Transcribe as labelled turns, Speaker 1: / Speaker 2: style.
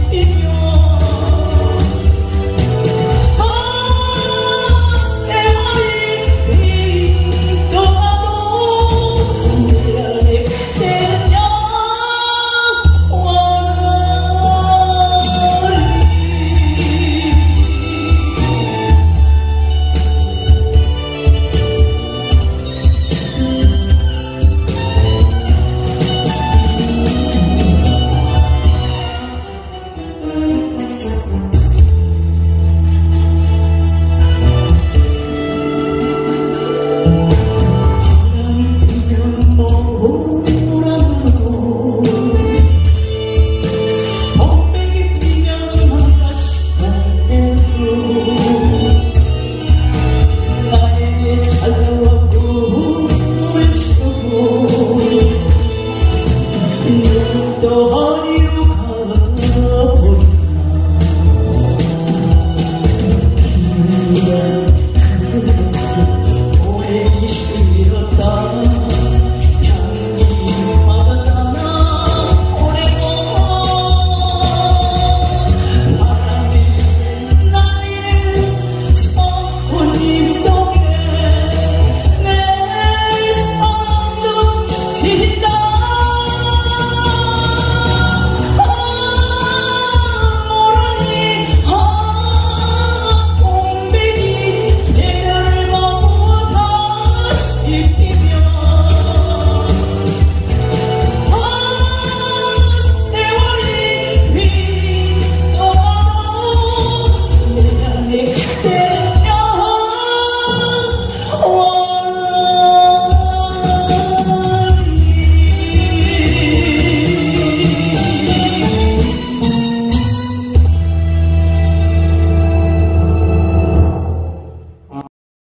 Speaker 1: If you.